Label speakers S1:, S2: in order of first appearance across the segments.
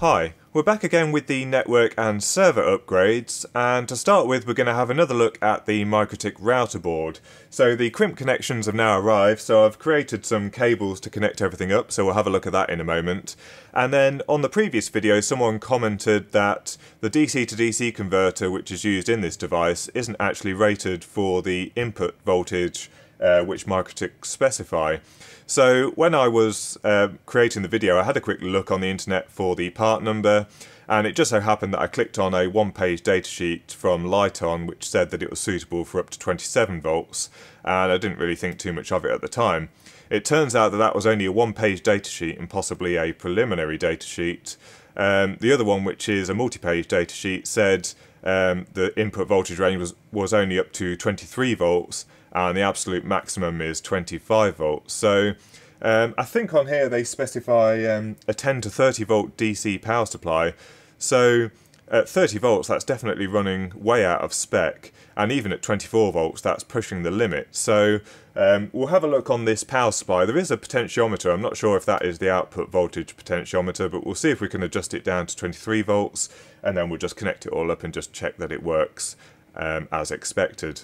S1: Hi, we're back again with the network and server upgrades and to start with we're going to have another look at the MikroTik router board. So the crimp connections have now arrived so I've created some cables to connect everything up so we'll have a look at that in a moment. And then on the previous video someone commented that the DC to DC converter which is used in this device isn't actually rated for the input voltage uh, which MikroTik specify. So when I was uh, creating the video, I had a quick look on the internet for the part number, and it just so happened that I clicked on a one-page datasheet from Lite-On which said that it was suitable for up to 27 volts, and I didn't really think too much of it at the time. It turns out that that was only a one-page datasheet and possibly a preliminary datasheet. Um, the other one, which is a multi-page datasheet, said um, the input voltage range was, was only up to 23 volts, and the absolute maximum is 25 volts. So um, I think on here they specify um, a 10 to 30 volt DC power supply. So at 30 volts that's definitely running way out of spec and even at 24 volts that's pushing the limit. So um, we'll have a look on this power supply. There is a potentiometer. I'm not sure if that is the output voltage potentiometer but we'll see if we can adjust it down to 23 volts and then we'll just connect it all up and just check that it works um, as expected.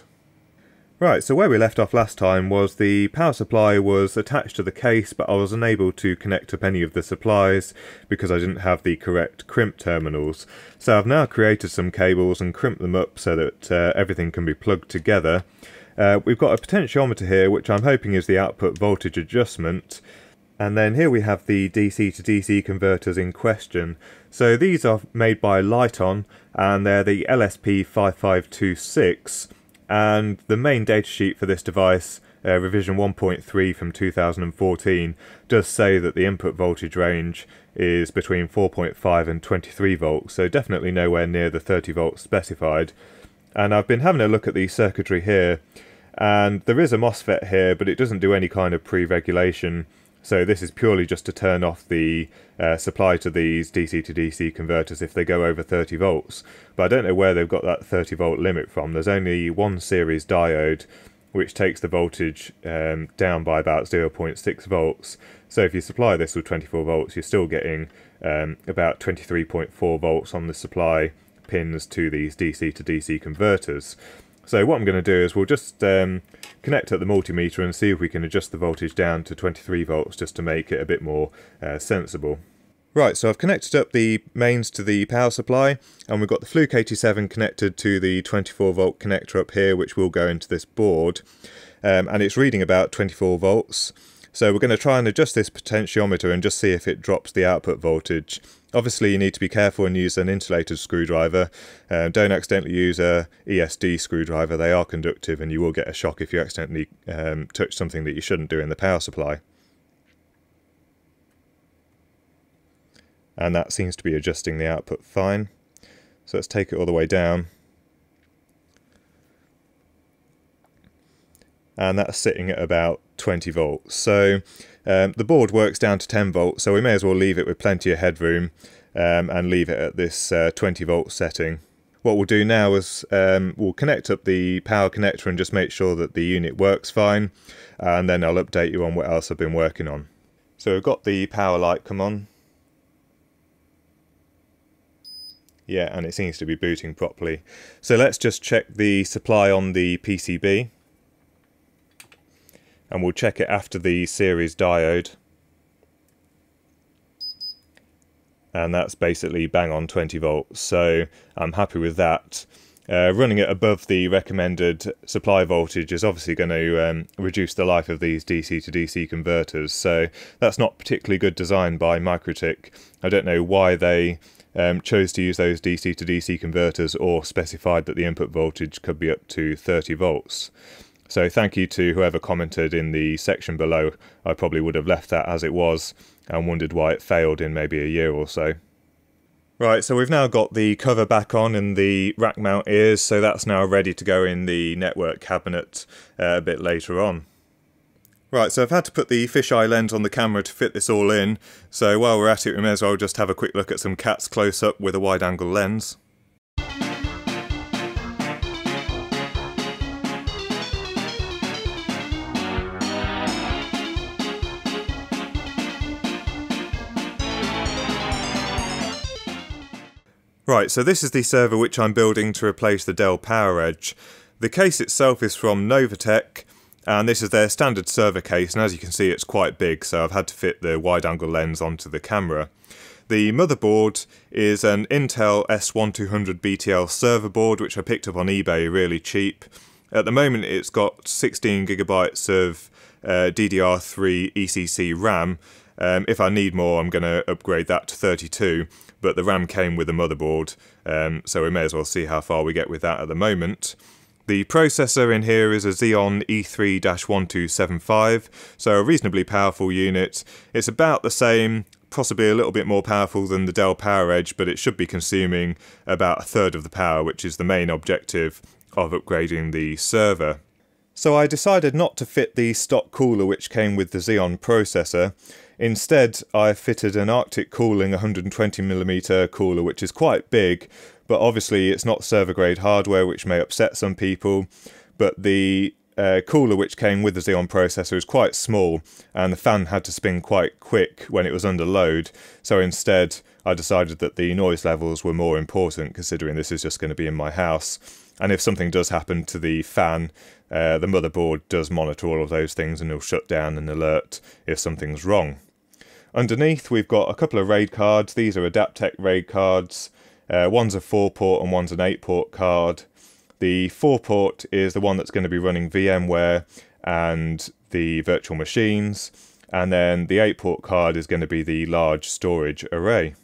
S1: Right, so where we left off last time was the power supply was attached to the case, but I was unable to connect up any of the supplies because I didn't have the correct crimp terminals. So I've now created some cables and crimped them up so that uh, everything can be plugged together. Uh, we've got a potentiometer here, which I'm hoping is the output voltage adjustment. And then here we have the DC to DC converters in question. So these are made by Lite-On, and they're the LSP5526 and the main datasheet for this device, uh, revision 1.3 from 2014, does say that the input voltage range is between 4.5 and 23 volts, so definitely nowhere near the 30 volts specified. And I've been having a look at the circuitry here, and there is a MOSFET here, but it doesn't do any kind of pre-regulation so this is purely just to turn off the uh, supply to these DC to DC converters if they go over 30 volts. But I don't know where they've got that 30 volt limit from. There's only one series diode which takes the voltage um, down by about 0.6 volts. So if you supply this with 24 volts, you're still getting um, about 23.4 volts on the supply pins to these DC to DC converters. So what I'm going to do is we'll just um, connect at the multimeter and see if we can adjust the voltage down to 23 volts just to make it a bit more uh, sensible. Right, so I've connected up the mains to the power supply and we've got the Fluke 87 connected to the 24 volt connector up here which will go into this board um, and it's reading about 24 volts. So we're going to try and adjust this potentiometer and just see if it drops the output voltage. Obviously you need to be careful and use an insulated screwdriver. Uh, don't accidentally use a ESD screwdriver, they are conductive and you will get a shock if you accidentally um, touch something that you shouldn't do in the power supply. And that seems to be adjusting the output fine. So let's take it all the way down. And that's sitting at about 20 volts. So um, the board works down to 10 volts, so we may as well leave it with plenty of headroom um, and leave it at this uh, 20 volt setting. What we'll do now is um, we'll connect up the power connector and just make sure that the unit works fine, and then I'll update you on what else I've been working on. So we've got the power light come on. Yeah, and it seems to be booting properly. So let's just check the supply on the PCB and we'll check it after the series diode. And that's basically bang on 20 volts. So I'm happy with that. Uh, running it above the recommended supply voltage is obviously going to um, reduce the life of these DC to DC converters. So that's not particularly good design by MikroTik. I don't know why they um, chose to use those DC to DC converters or specified that the input voltage could be up to 30 volts so thank you to whoever commented in the section below. I probably would have left that as it was and wondered why it failed in maybe a year or so. Right, so we've now got the cover back on and the rack mount ears, so that's now ready to go in the network cabinet uh, a bit later on. Right, so I've had to put the fisheye lens on the camera to fit this all in, so while we're at it we may as well just have a quick look at some cats close up with a wide angle lens. Right, so this is the server which I'm building to replace the Dell PowerEdge. The case itself is from Novatech, and this is their standard server case, and as you can see it's quite big, so I've had to fit the wide-angle lens onto the camera. The motherboard is an Intel S1200 BTL server board, which I picked up on eBay really cheap. At the moment it's got 16 gigabytes of uh, DDR3 ECC RAM. Um, if I need more, I'm going to upgrade that to 32, but the RAM came with the motherboard, um, so we may as well see how far we get with that at the moment. The processor in here is a Xeon E3-1275, so a reasonably powerful unit. It's about the same, possibly a little bit more powerful than the Dell PowerEdge, but it should be consuming about a third of the power, which is the main objective of upgrading the server. So I decided not to fit the stock cooler which came with the Xeon processor. Instead, I fitted an Arctic Cooling 120mm cooler, which is quite big, but obviously it's not server grade hardware, which may upset some people. But the uh, cooler which came with the Xeon processor is quite small, and the fan had to spin quite quick when it was under load. So instead, I decided that the noise levels were more important, considering this is just going to be in my house. And if something does happen to the fan, uh, the motherboard does monitor all of those things and it'll shut down and alert if something's wrong. Underneath, we've got a couple of RAID cards. These are Adaptec RAID cards. Uh, one's a 4 port and one's an 8 port card. The 4 port is the one that's going to be running VMware and the virtual machines. And then the 8 port card is going to be the large storage array.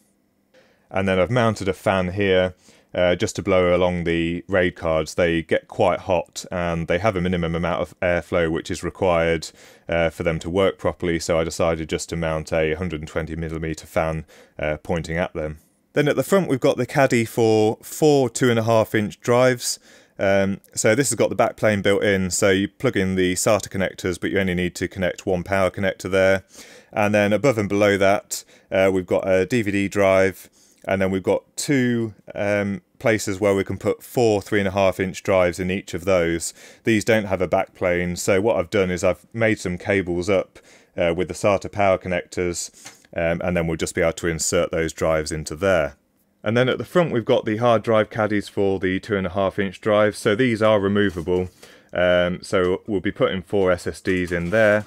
S1: And then I've mounted a fan here uh, just to blow along the RAID cards. They get quite hot and they have a minimum amount of airflow which is required uh, for them to work properly, so I decided just to mount a 120mm fan uh, pointing at them. Then at the front we've got the caddy for four 2.5 inch drives. Um, so this has got the backplane built in, so you plug in the SATA connectors, but you only need to connect one power connector there. And then above and below that, uh, we've got a DVD drive, and then we've got two um, places where we can put four three and a half inch drives in each of those. These don't have a backplane, so what I've done is I've made some cables up uh, with the SATA power connectors, um, and then we'll just be able to insert those drives into there. And then at the front we've got the hard drive caddies for the two and a half inch drives, so these are removable. Um, so we'll be putting four SSDs in there,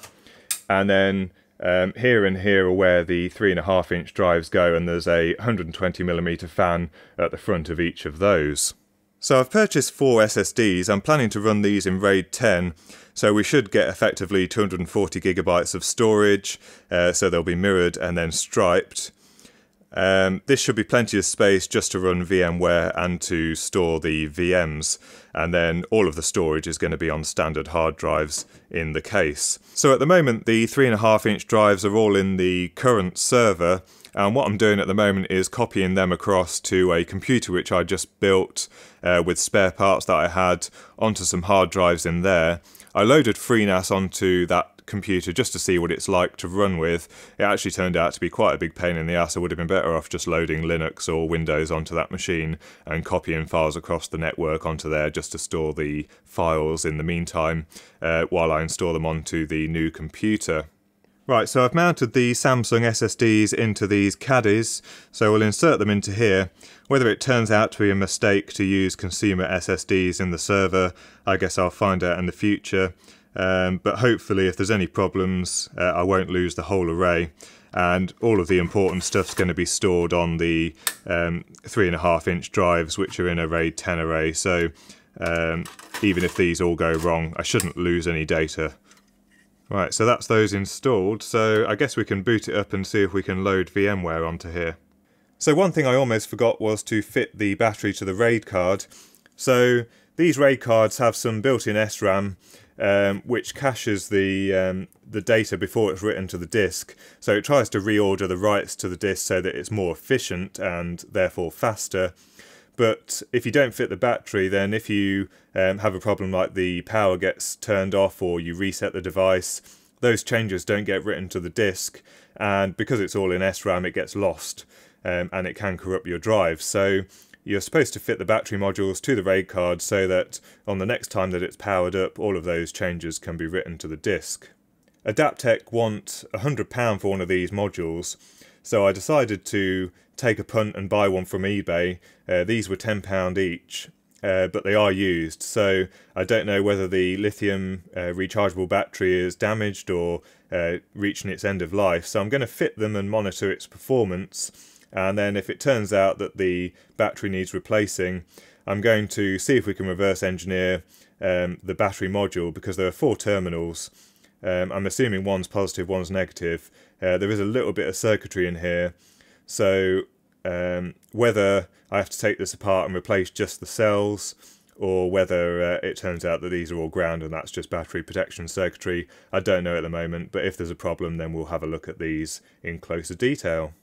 S1: and then um, here and here are where the 3.5 inch drives go and there's a 120 millimeter fan at the front of each of those. So I've purchased four SSDs, I'm planning to run these in RAID 10, so we should get effectively 240 gigabytes of storage, uh, so they'll be mirrored and then striped. Um, this should be plenty of space just to run VMware and to store the VMs, and then all of the storage is going to be on standard hard drives in the case. So at the moment, the 3.5 inch drives are all in the current server, and what I'm doing at the moment is copying them across to a computer which I just built uh, with spare parts that I had onto some hard drives in there. I loaded FreeNAS onto that computer just to see what it's like to run with. It actually turned out to be quite a big pain in the ass. I would have been better off just loading Linux or Windows onto that machine and copying files across the network onto there just to store the files in the meantime uh, while I install them onto the new computer. Right, so I've mounted the Samsung SSDs into these caddies, so we'll insert them into here. Whether it turns out to be a mistake to use consumer SSDs in the server, I guess I'll find out in the future. Um, but hopefully, if there's any problems, uh, I won't lose the whole array. And all of the important stuff's going to be stored on the um, three and a half inch drives, which are in a RAID 10 array. So um, even if these all go wrong, I shouldn't lose any data. Right, so that's those installed. So I guess we can boot it up and see if we can load VMware onto here. So one thing I almost forgot was to fit the battery to the RAID card. So these RAID cards have some built-in SRAM, um, which caches the um, the data before it's written to the disk. So it tries to reorder the writes to the disk so that it's more efficient and therefore faster. But if you don't fit the battery, then if you um, have a problem like the power gets turned off or you reset the device, those changes don't get written to the disk. And because it's all in SRAM, it gets lost um, and it can corrupt your drive. So you're supposed to fit the battery modules to the RAID card so that on the next time that it's powered up, all of those changes can be written to the disk. Adaptec want £100 for one of these modules, so I decided to take a punt and buy one from eBay. Uh, these were £10 each, uh, but they are used, so I don't know whether the lithium uh, rechargeable battery is damaged or uh, reaching its end of life. So I'm going to fit them and monitor its performance, and then if it turns out that the battery needs replacing, I'm going to see if we can reverse engineer um, the battery module because there are four terminals. Um, I'm assuming one's positive, one's negative. Uh, there is a little bit of circuitry in here, so um, whether I have to take this apart and replace just the cells or whether uh, it turns out that these are all ground and that's just battery protection circuitry, I don't know at the moment, but if there's a problem then we'll have a look at these in closer detail.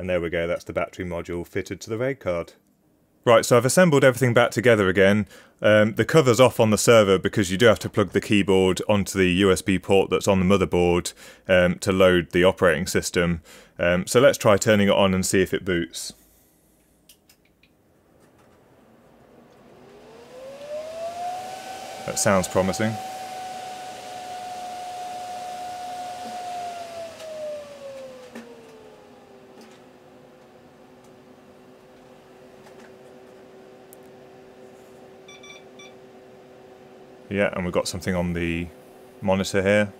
S1: And there we go, that's the battery module fitted to the RAID card. Right, so I've assembled everything back together again. Um, the cover's off on the server because you do have to plug the keyboard onto the USB port that's on the motherboard um, to load the operating system. Um, so let's try turning it on and see if it boots. That sounds promising. Yeah, and we've got something on the monitor here.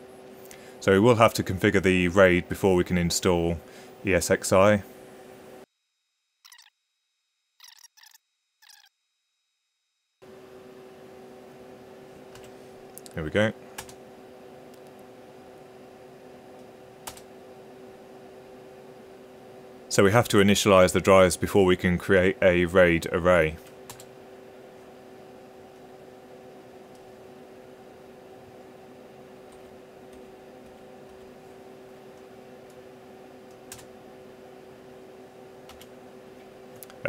S1: So we will have to configure the RAID before we can install ESXi. Here we go. So we have to initialize the drives before we can create a RAID array.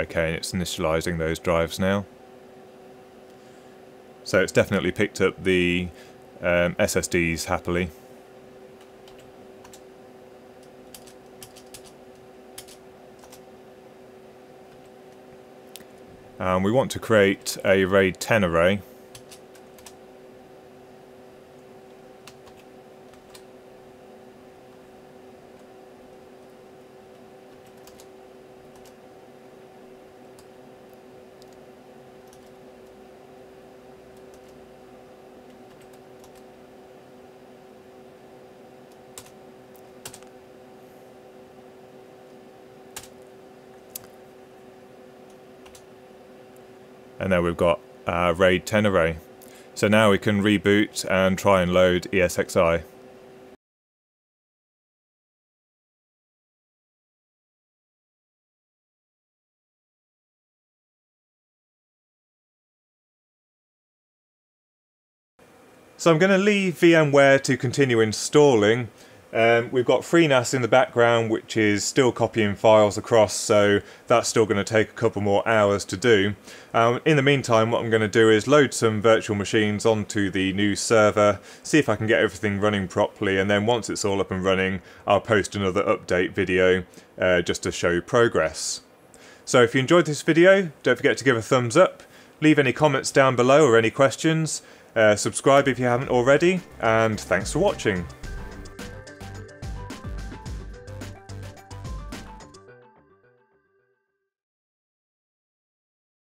S1: Okay, and it's initializing those drives now. So it's definitely picked up the um, SSDs happily. Um, we want to create a RAID 10 array. And then we've got uh, RAID 10 array. So now we can reboot and try and load ESXi. So I'm going to leave VMware to continue installing um, we've got FreeNAS in the background which is still copying files across so that's still going to take a couple more hours to do. Um, in the meantime what I'm going to do is load some virtual machines onto the new server, see if I can get everything running properly and then once it's all up and running I'll post another update video uh, just to show progress. So if you enjoyed this video don't forget to give a thumbs up, leave any comments down below or any questions, uh, subscribe if you haven't already and thanks for watching.